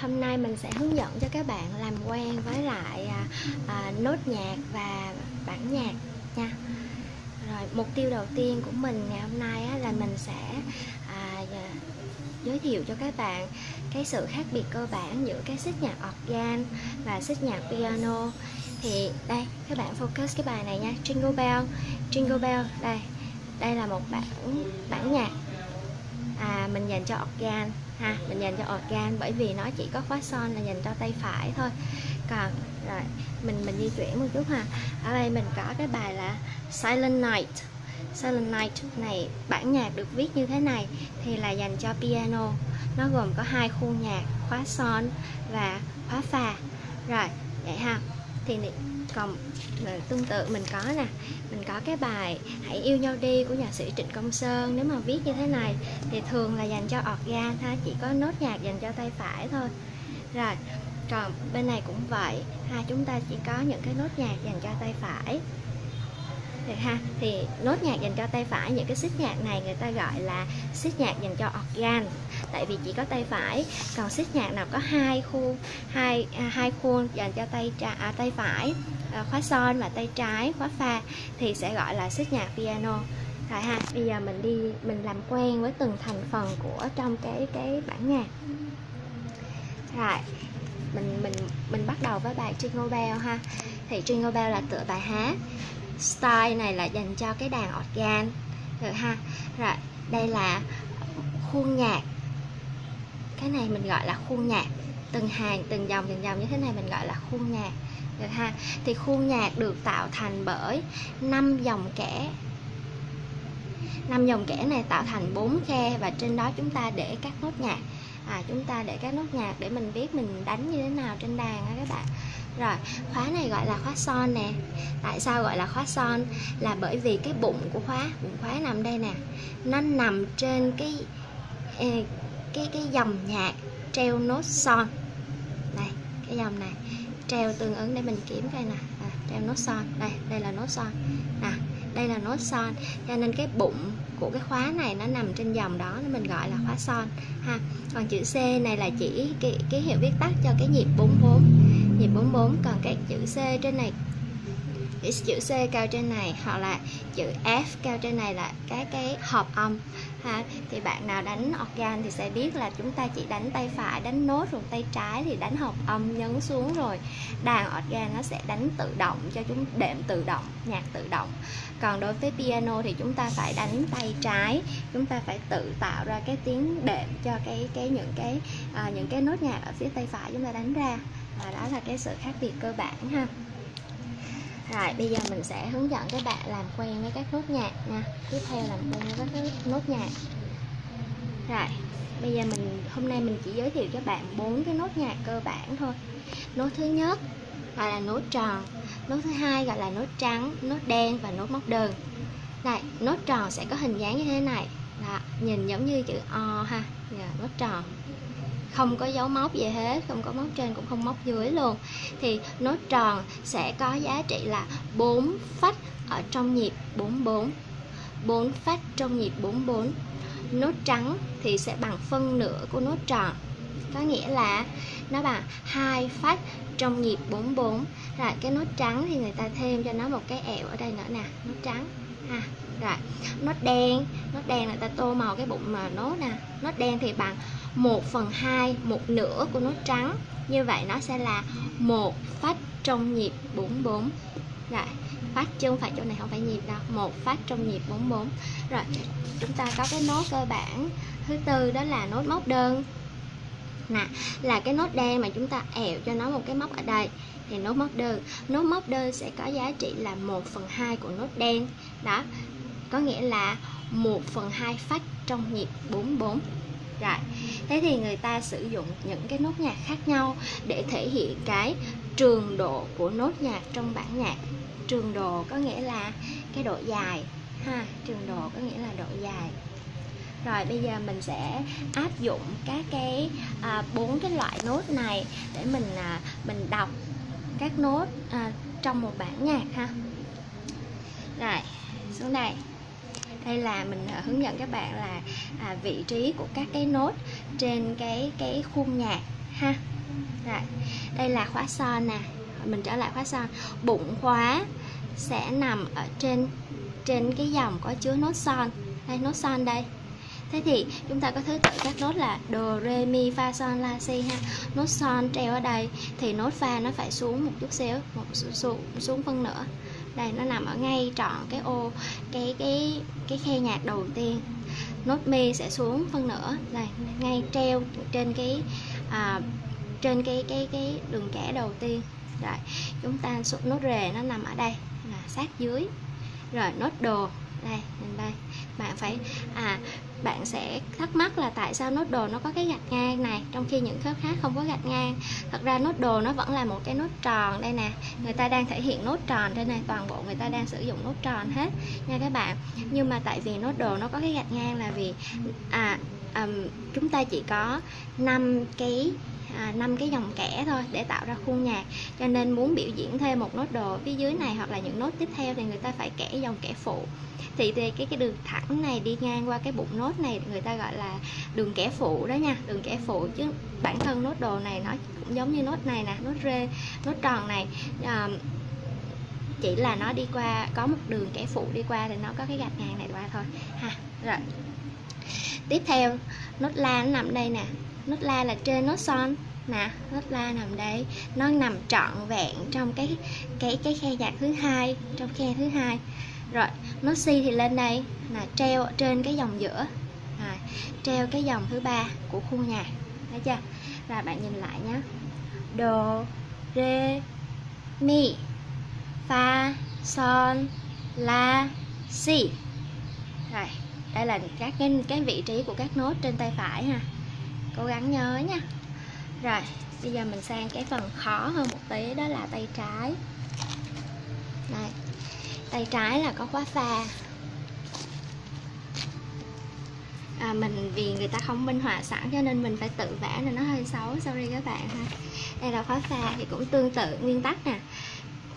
hôm nay mình sẽ hướng dẫn cho các bạn làm quen với lại à, à, nốt nhạc và bản nhạc nha. Rồi mục tiêu đầu tiên của mình ngày hôm nay á, là mình sẽ à, giới thiệu cho các bạn cái sự khác biệt cơ bản giữa cái xích nhạc organ và xích nhạc piano. Thì đây các bạn focus cái bài này nha Jingle Bell. Jingle Bell đây. Đây là một bản bản nhạc à, mình dành cho organ ha mình dành cho organ bởi vì nó chỉ có khóa son là dành cho tay phải thôi. Còn rồi mình mình di chuyển một chút ha. Ở đây mình có cái bài là Silent Night. Silent Night này bản nhạc được viết như thế này thì là dành cho piano. Nó gồm có hai khu nhạc khóa son và khóa phà rồi vậy ha thì còn ờ, tương tự mình có nè, mình có cái bài hãy yêu nhau đi của nhạc sĩ trịnh công sơn, nếu mà viết như thế này thì thường là dành cho organ ha, chỉ có nốt nhạc dành cho tay phải thôi. Rồi, còn bên này cũng vậy, ha, chúng ta chỉ có những cái nốt nhạc dành cho tay phải được ha thì nốt nhạc dành cho tay phải những cái xích nhạc này người ta gọi là xích nhạc dành cho organ. Tại vì chỉ có tay phải còn xích nhạc nào có hai khuôn hai à, hai khuôn dành cho tay à, tay phải à, khóa son và tay trái khóa pha thì sẽ gọi là xích nhạc piano. Rồi ha bây giờ mình đi mình làm quen với từng thành phần của trong cái cái bản nhạc. Rồi mình mình mình bắt đầu với bài Jingle Bell ha. Thì Jingle Bell là tựa bài hát style này là dành cho cái đàn organ. Được ha? Rồi, đây là khuôn nhạc. Cái này mình gọi là khuôn nhạc. Từng hàng, từng dòng từng dòng như thế này mình gọi là khuôn nhạc. Được ha? Thì khuôn nhạc được tạo thành bởi năm dòng kẽ năm dòng kẽ này tạo thành bốn khe và trên đó chúng ta để các nốt nhạc. À chúng ta để các nốt nhạc để mình biết mình đánh như thế nào trên đàn á các bạn rồi khóa này gọi là khóa son nè. Tại sao gọi là khóa son? Là bởi vì cái bụng của khóa bụng khóa nằm đây nè. Nó nằm trên cái cái cái dòng nhạc treo nốt son. Đây cái dòng này. Treo tương ứng để mình kiểm coi nè. À, treo nốt son. Đây đây là nốt son. Nè đây là nốt son. Cho nên cái bụng của cái khóa này nó nằm trên dòng đó nên mình gọi là khóa son. Ha còn chữ C này là chỉ cái, cái hiệu viết tắt cho cái nhịp 44 nhịp 44 còn cái chữ C trên này. Cái chữ C cao trên này hoặc là chữ F cao trên này là cái cái hợp âm ha. Thì bạn nào đánh organ thì sẽ biết là chúng ta chỉ đánh tay phải đánh nốt rồi tay trái thì đánh hợp âm nhấn xuống rồi. Đàn organ nó sẽ đánh tự động cho chúng đệm tự động nhạc tự động. Còn đối với piano thì chúng ta phải đánh tay trái chúng ta phải tự tạo ra cái tiếng đệm cho cái cái những cái à, những cái nốt nhạc ở phía tay phải chúng ta đánh ra và đó là cái sự khác biệt cơ bản ha. Rồi bây giờ mình sẽ hướng dẫn các bạn làm quen với các nốt nhạc nha. Tiếp theo làm quen với các nốt nhạc. Rồi bây giờ mình hôm nay mình chỉ giới thiệu cho bạn bốn cái nốt nhạc cơ bản thôi. Nốt thứ nhất gọi là nốt tròn nốt thứ hai gọi là nốt trắng nốt đen và nốt móc đơn. Này nốt tròn sẽ có hình dáng như thế này. Đó, nhìn giống như chữ o ha. Giờ, nốt tròn không có dấu móc gì hết, không có móc trên cũng không móc dưới luôn. Thì nốt tròn sẽ có giá trị là 4 phách ở trong nhịp 44 4 phách trong nhịp 44 nốt trắng thì sẽ bằng phân nửa của nốt tròn. Có nghĩa là, nó bằng hai phách trong nhịp 44 rồi cái nốt trắng thì người ta thêm cho nó một cái ẹo ở đây nữa nè, nốt trắng ha rồi. Nốt đen nốt đen là ta tô màu cái bụng mà nốt nè. Nốt đen thì bằng 1 phần 2 một nửa của nốt trắng. Như vậy nó sẽ là một phát trong nhịp 44 rồi, phát chứ không phải chỗ này không phải nhịp đâu. Một phát trong nhịp 44 rồi, chúng ta có cái nốt cơ bản. Thứ tư đó là nốt móc đơn nè, là cái nốt đen mà chúng ta ẹo cho nó một cái móc ở đây. Thì nốt móc đơn nốt móc đơn sẽ có giá trị là 1 phần 2 của nốt đen. Đó, có nghĩa là 1 phần 2 phát trong nhịp 44 rồi, thế thì người ta sử dụng những cái nốt nhạc khác nhau để thể hiện cái trường độ của nốt nhạc trong bản nhạc. Trường độ có nghĩa là cái độ dài ha, trường độ có nghĩa là độ dài rồi bây giờ mình sẽ áp dụng các cái à, bốn cái loại nốt này để mình à, mình đọc các nốt à, trong một bản nhạc ha. Rồi xuống đây. Đây là mình à, hướng dẫn các bạn là à, vị trí của các cái nốt trên cái cái khuôn nhạc ha. Rồi đây là khóa son nè. Mình trở lại khóa son bụng khóa sẽ nằm ở trên trên cái dòng có chứa nốt son. Đây nốt son đây thế thì chúng ta có thứ tự các nốt là do re mi fa son la si ha. Nốt son treo ở đây thì nốt fa nó phải xuống một chút xíu một xuống xuống phân nữa đây nó nằm ở ngay trọn cái ô cái cái cái khe nhạc đầu tiên. Nốt mi sẽ xuống phân nữa đây ngay treo trên cái à, trên cái cái cái đường kẻ đầu tiên. Rồi chúng ta nốt rề nó nằm ở đây là sát dưới. Rồi nốt đồ. Đây đây. Bạn phải à bạn sẽ thắc mắc là tại sao nốt đồ nó có cái gạch ngang này trong khi những khớp khác không có gạch ngang. Thật ra nốt đồ nó vẫn là một cái nốt tròn đây nè. Người ta đang thể hiện nốt tròn trên này toàn bộ người ta đang sử dụng nốt tròn hết nha các bạn. Nhưng mà tại vì nốt đồ nó có cái gạch ngang là vì à um, chúng ta chỉ có 5 cái à, cái dòng kẻ thôi để tạo ra khuôn nhạc. Cho nên muốn biểu diễn thêm một nốt đồ phía dưới này hoặc là những nốt tiếp theo thì người ta phải kẻ dòng kẻ phụ. Thì, thì cái cái đường thẳng này đi ngang qua cái bụng nốt này người ta gọi là đường kẻ phụ đó nha đường kẻ phụ. Chứ bản thân nốt đồ này nó cũng giống như nốt này nè nốt rê nốt tròn này. À, chỉ là nó đi qua có một đường kẻ phụ đi qua thì nó có cái gạch ngang này qua thôi. Ha rồi. Tiếp theo nốt la nó nằm đây nè nốt la là trên nốt son. Nè nốt la nằm đây. Nó nằm trọn vẹn trong cái cái cái khe nhạc thứ hai trong khe thứ hai. Rồi nốt si thì lên đây là treo trên cái dòng giữa. À, treo cái dòng thứ ba của khuôn nhạc thấy chưa? Và bạn nhìn lại nhé. Đồ rê mi fa son la si. Rồi đây là các cái, cái vị trí của các nốt trên tay phải ha cố gắng nhớ nha. Rồi bây giờ mình sang cái phần khó hơn một tí đó là tay trái. Đây tay trái là có khóa pha. À, mình vì người ta không minh họa sẵn cho nên mình phải tự vẽ nên nó hơi xấu. Sorry các bạn ha. Đây là khóa pha thì cũng tương tự nguyên tắc nè.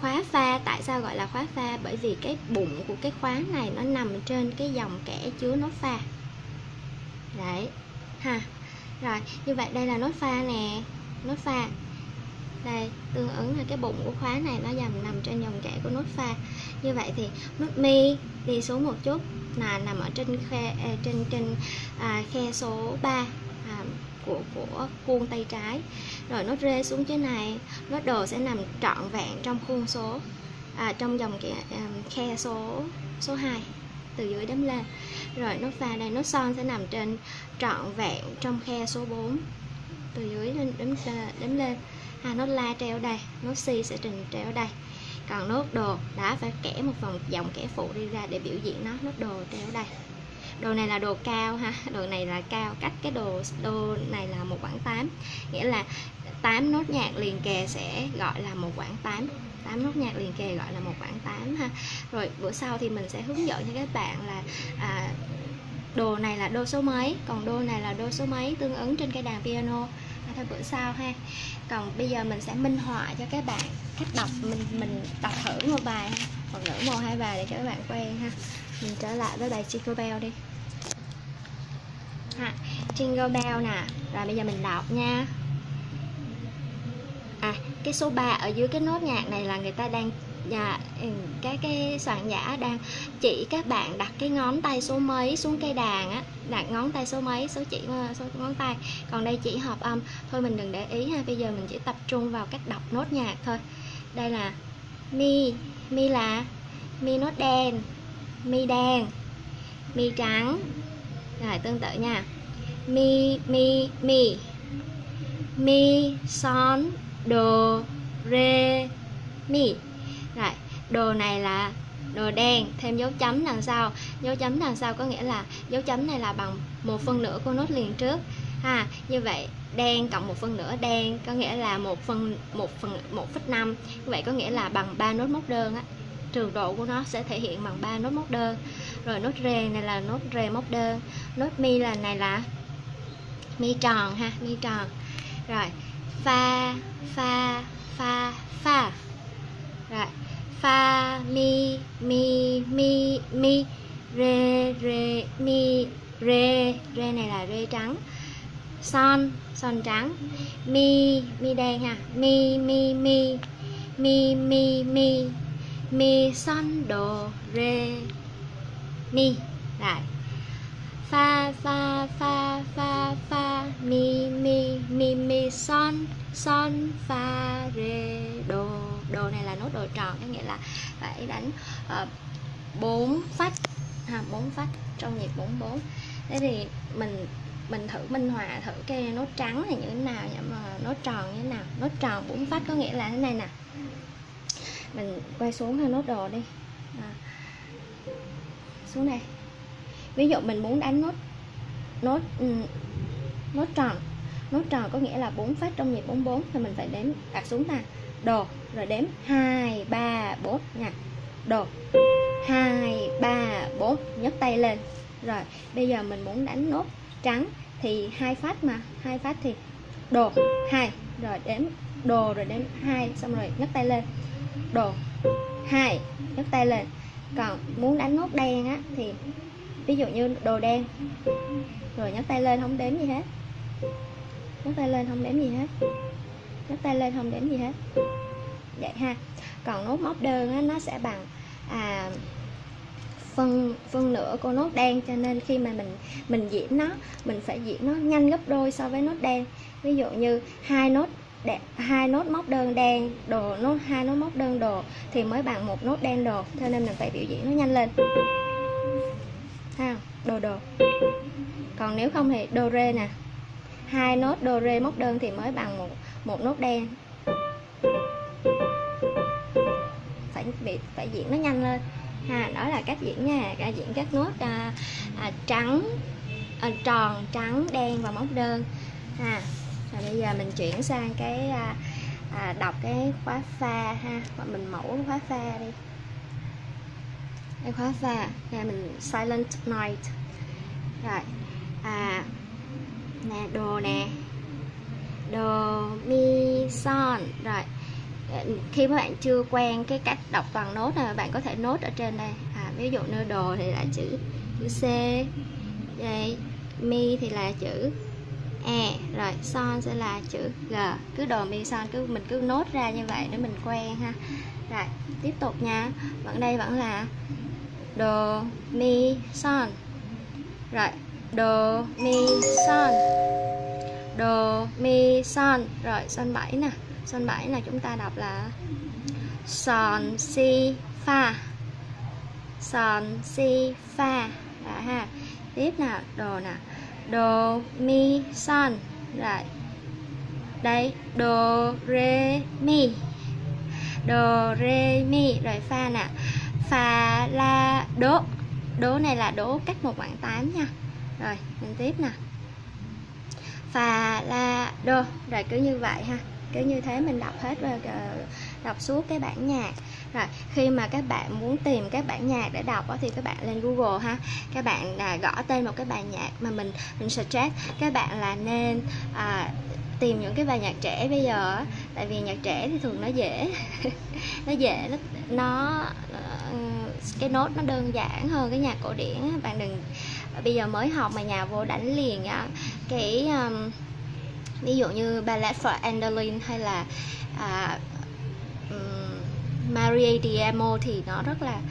Khóa pha tại sao gọi là khóa pha? Bởi vì cái bụng của cái khóa này nó nằm trên cái dòng kẻ chứa nó pha. Đấy ha rồi như vậy đây là nốt pha nè. Nốt pha. Đây tương ứng là cái bụng của khóa này nó nằm nằm trên dòng chảy của nốt pha. Như vậy thì nốt mi đi xuống một chút là nằm ở trên khe à, trên trên à, khe số 3 à, của của khuôn tay trái. Rồi nốt rê xuống dưới này nốt đồ sẽ nằm trọn vẹn trong khuôn số à, trong dòng kẻ, à, khe số số 2 từ dưới đếm lên rồi nốt pha đây nốt son sẽ nằm trên trọn vẹn trong khe số 4 từ dưới lên đếm đếm lên à, nốt la treo đây nốt si sẽ trình treo đây. Còn nốt đồ đã phải kẻ một phần dòng kẻ phụ đi ra để biểu diễn nó nốt đồ treo đây. Đồ này là đồ cao ha đồ này là cao cách cái đồ đồ này là một quãng 8 nghĩa là 8 nốt nhạc liền kề sẽ gọi là một quãng 8 8 nốt nhạc liền kề gọi là một bản 8 ha. Rồi bữa sau thì mình sẽ hướng dẫn cho các bạn là à, đồ này là đô số mấy còn đô này là đô số mấy tương ứng trên cái đàn piano. À, thôi bữa sau ha. Còn bây giờ mình sẽ minh họa cho các bạn cách đọc mình mình đọc thử một bài ha. Còn ngữ một hai bài để cho các bạn quen ha. Mình trở lại với bài Jingle Bell đi. Ha Jingle Bell nè. Rồi bây giờ mình đọc nha à cái số 3 ở dưới cái nốt nhạc này là người ta đang nhà cái cái soạn giả đang chỉ các bạn đặt cái ngón tay số mấy xuống cây đàn á, đặt ngón tay số mấy, số chỉ ờ, số ngón tay. Còn đây chỉ hợp âm. Thôi mình đừng để ý ha, bây giờ mình chỉ tập trung vào cách đọc nốt nhạc thôi. Đây là mi mi là, mi nốt đen, mi đen, mi trắng. Rồi, tương tự nha. Mi mi mi mi son đồ rê mi. Rồi, đồ này là đồ đen. Thêm dấu chấm đằng sau. Dấu chấm đằng sau có nghĩa là dấu chấm này là bằng một phân nửa của nốt liền trước. Ha, như vậy đen cộng một phân nửa đen có nghĩa là một phần một phần, một phẩy năm. Như vậy có nghĩa là bằng ba nốt móc đơn á. Trường độ của nó sẽ thể hiện bằng ba nốt móc đơn. Rồi nốt rê này là nốt rê móc đơn. Nốt mi là này là mi tròn ha, mi tròn. Rồi fa fa fa fa rồi. Fa mi mi mi mi. Re re, mi, re. Re này là re trắng. Son son trắng. Mi mi đen ha. Mi mi mi. Mi mi mi. Mi, son, do, re, mi. Lại fa fa fa fa fa mi mi mi mi son son fa re do. Đồ này là nốt đồ tròn có nghĩa là phải đánh ờ, bốn uh, phách ha bốn phách trong nhịp bốn bốn. Thế thì mình mình thử minh họa thử cái nốt trắng này như thế nào nhỉ? Mà nốt tròn như thế nào? Nốt tròn bốn phách có nghĩa là thế này nè. Mình quay xuống ha nốt đồ đi. À. xuống đây ví dụ mình muốn đánh nốt nốt ừ, nốt tròn. Nốt tròn có nghĩa là bốn phát trong nhịp 44 thì mình phải đếm, đặt xuống nè đồ rồi đếm 2 3 4 nha đồ 2 3 4 nhấc tay lên. Rồi, bây giờ mình muốn đánh nốt trắng, thì hai phát mà, hai phát thì đồ 2 rồi đếm đồ rồi đếm 2 xong rồi nhấc tay lên. Đồ 2 nhấc tay lên. Còn muốn đánh nốt đen á, thì ví dụ như đồ đen. Rồi nhấc tay lên không đếm gì hết. Nhấc tay lên không đếm gì hết. Nhấc tay lên không đếm gì hết. Vậy ha. Còn nốt móc đơn á, nó sẽ bằng à, phân phân nửa của nốt đen. Cho nên khi mà mình mình diễn nó mình phải diễn nó nhanh gấp đôi so với nốt đen. Ví dụ như hai nốt đẹp hai nốt móc đơn đen đồ nốt hai nốt móc đơn đồ thì mới bằng một nốt đen đồ. Cho nên mình phải biểu diễn nó nhanh lên ha đồ đồ. Còn nếu không thì đô rê nè. Hai nốt đô rê móc đơn thì mới bằng một một nốt đen. Phải bị phải diễn nó nhanh lên. Ha đó là cách diễn nha. Cả diễn các nốt à, à, trắng à, tròn trắng đen và móc đơn. Ha rồi bây giờ mình chuyển sang cái à, à, đọc cái khóa pha ha. Mình mẫu khóa pha đi em khóa và nè mình silent night. Rồi. À nè đồ nè. Đồ mi son. Rồi. Ờ, khi các bạn chưa quen cái cách đọc toàn nốt này bạn có thể nốt ở trên đây. À, ví dụ như đồ thì là chữ chữ C đây mi thì là chữ E. Rồi son sẽ là chữ G. Cứ đồ mi son cứ mình cứ nốt ra như vậy để mình quen ha. Rồi tiếp tục nha. Vẫn đây vẫn là do mi son rồi do mi son do mi son rồi, son 7 nè. Son 7 là chúng ta đọc là son si fa son si fa đó ha. Tiếp nào đồ nè. Do mi son rồi. Đây do re mi. Do re mi. Rồi fa nè phà la đố. Đố này là đố cách một bằng 8 nha. Rồi mình tiếp nè. Phà la đô. Rồi cứ như vậy ha. Cứ như thế mình đọc hết rồi ờ, đọc suốt cái bản nhạc. Rồi khi mà các bạn muốn tìm các bản nhạc để đọc thì các bạn lên Google ha. Các bạn à, gõ tên một cái bài nhạc mà mình mình suggest. Các bạn là nên à, tìm những cái bài nhạc trẻ bây giờ tại vì nhạc trẻ thì thường nó dễ nó dễ nó, nó ờ, cái nốt nó đơn giản hơn cái nhạc cổ điển bạn đừng bây giờ mới học mà nhà vô đánh liền á. Cái um, ví dụ như ballet for Andeline hay là à, uh, um, Maria Diamo thì nó rất là